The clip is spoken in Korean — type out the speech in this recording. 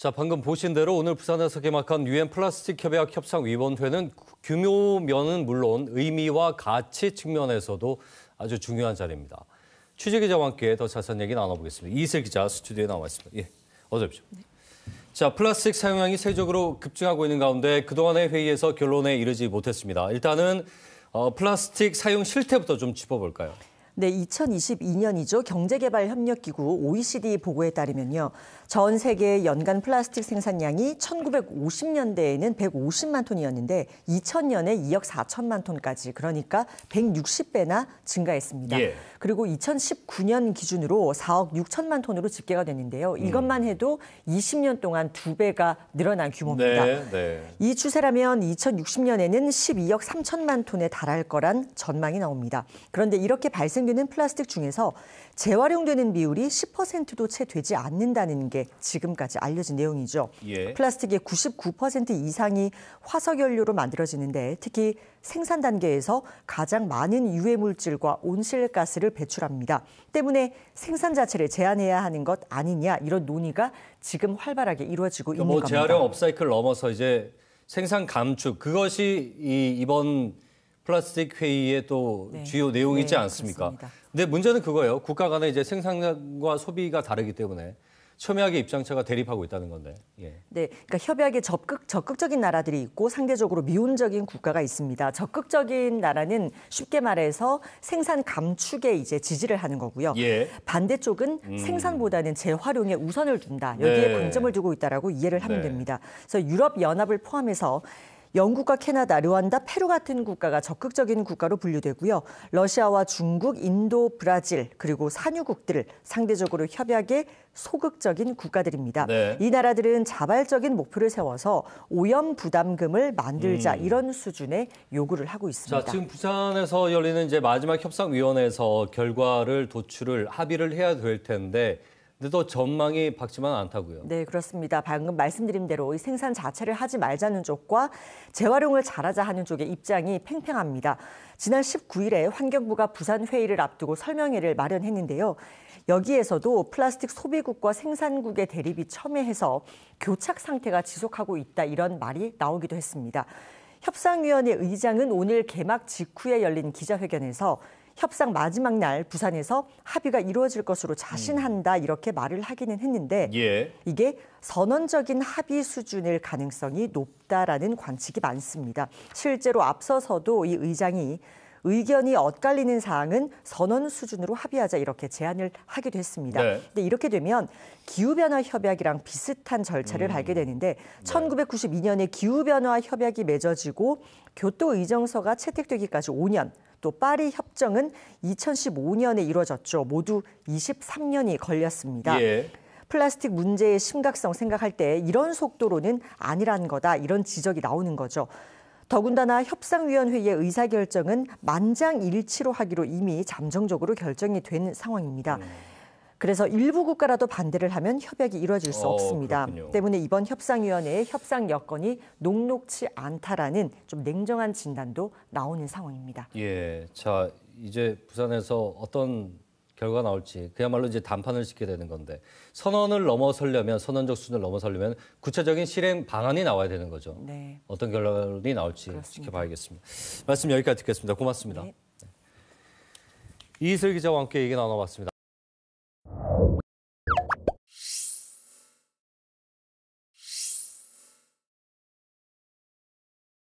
자, 방금 보신 대로 오늘 부산에서 개막한 유엔 플라스틱 협약 협상 위원회는 규모면은 물론 의미와 가치 측면에서도 아주 중요한 자리입니다. 취재 기자와 함께 더 자세한 얘기 나눠보겠습니다. 이슬 기자 스튜디오에 나와 있습니다. 예, 어서 오십시오. 자, 플라스틱 사용량이 세계적으로 급증하고 있는 가운데 그동안의 회의에서 결론에 이르지 못했습니다. 일단은 어, 플라스틱 사용 실태부터 좀 짚어볼까요? 네, 2022년이죠. 경제개발협력기구 OECD 보고에 따르면요. 전 세계 연간 플라스틱 생산량이 1950년대에는 150만 톤이었는데 2000년에 2억 4천만 톤까지 그러니까 160배나 증가했습니다. 예. 그리고 2019년 기준으로 4억 6천만 톤으로 집계가 됐는데요. 이것만 해도 20년 동안 두 배가 늘어난 규모입니다. 네, 네. 이 추세라면 2060년에는 12억 3천만 톤에 달할 거란 전망이 나옵니다. 그런데 이렇게 발생 되는 플라스틱 중에서 재활용되는 비율이 10%도 채 되지 않는다는 게 지금까지 알려진 내용이죠. 예. 플라스틱의 99% 이상이 화석연료로 만들어지는데 특히 생산 단계에서 가장 많은 유해 물질과 온실가스를 배출합니다. 때문에 생산 자체를 제한해야 하는 것 아니냐 이런 논의가 지금 활발하게 이루어지고 있는 뭐 겁니다. 재활용 업사이클 넘어서 이제 생산 감축 그것이 이 이번 플라스틱 회의의 또 네. 주요 내용이지 네, 않습니까? 그렇습니다. 근데 문제는 그거예요. 국가 간의 이제 생산과 소비가 다르기 때문에 첨예하게 입장차가 대립하고 있다는 건데. 예. 네, 그러니까 협약에 적극 적극적인 나라들이 있고 상대적으로 미온적인 국가가 있습니다. 적극적인 나라는 쉽게 말해서 생산 감축에 이제 지지를 하는 거고요. 예. 반대쪽은 생산보다는 재활용에 우선을 둔다. 여기에 네. 방점을 두고 있다라고 이해를 하면 네. 됩니다. 그래서 유럽 연합을 포함해서 영국과 캐나다, 르완다, 페루 같은 국가가 적극적인 국가로 분류되고요. 러시아와 중국, 인도, 브라질 그리고 산유국들 상대적으로 협약에 소극적인 국가들입니다. 네. 이 나라들은 자발적인 목표를 세워서 오염 부담금을 만들자 이런 수준의 요구를 하고 있습니다. 음. 자, 지금 부산에서 열리는 이제 마지막 협상위원회에서 결과를 도출을 합의를 해야 될 텐데 근데 또 전망이 밝지만 않다고요. 네, 그렇습니다. 방금 말씀드린 대로 이 생산 자체를 하지 말자는 쪽과 재활용을 잘하자 하는 쪽의 입장이 팽팽합니다. 지난 19일에 환경부가 부산 회의를 앞두고 설명회를 마련했는데요. 여기에서도 플라스틱 소비국과 생산국의 대립이 첨예해서 교착 상태가 지속하고 있다 이런 말이 나오기도 했습니다. 협상위원회 의장은 오늘 개막 직후에 열린 기자회견에서 협상 마지막 날 부산에서 합의가 이루어질 것으로 자신한다 이렇게 말을 하기는 했는데 예. 이게 선언적인 합의 수준일 가능성이 높다라는 관측이 많습니다. 실제로 앞서서도 이 의장이 의견이 엇갈리는 사항은 선언 수준으로 합의하자 이렇게 제안을 하기도 했습니다. 네. 근데 이렇게 되면 기후변화 협약이랑 비슷한 절차를 음. 밟게 되는데 네. 1992년에 기후변화 협약이 맺어지고 교토 의정서가 채택되기까지 5년 또 파리 협정은 2015년에 이루어졌죠. 모두 23년이 걸렸습니다. 예. 플라스틱 문제의 심각성 생각할 때 이런 속도로는 아니란 거다 이런 지적이 나오는 거죠. 더군다나 협상위원회의 의사결정은 만장일치로 하기로 이미 잠정적으로 결정이 된 상황입니다. 그래서 일부 국가라도 반대를 하면 협약이 이루어질 수 어, 없습니다. 그렇군요. 때문에 이번 협상위원회의 협상 여건이 녹록치 않다라는 좀 냉정한 진단도 나오는 상황입니다. 예. 자, 이제 부산에서 어떤 결과가 나올지 그야말로 이제 단판을 짓게 되는 건데 선언을 넘어서려면 선언적 수준을 넘어서려면 구체적인 실행 방안이 나와야 되는 거죠. 네. 어떤 결론이 나올지 그렇습니다. 지켜봐야겠습니다. 말씀 여기까지 듣겠습니다. 고맙습니다. 네. 이슬 기자와 함께 얘기 나눠봤습니다.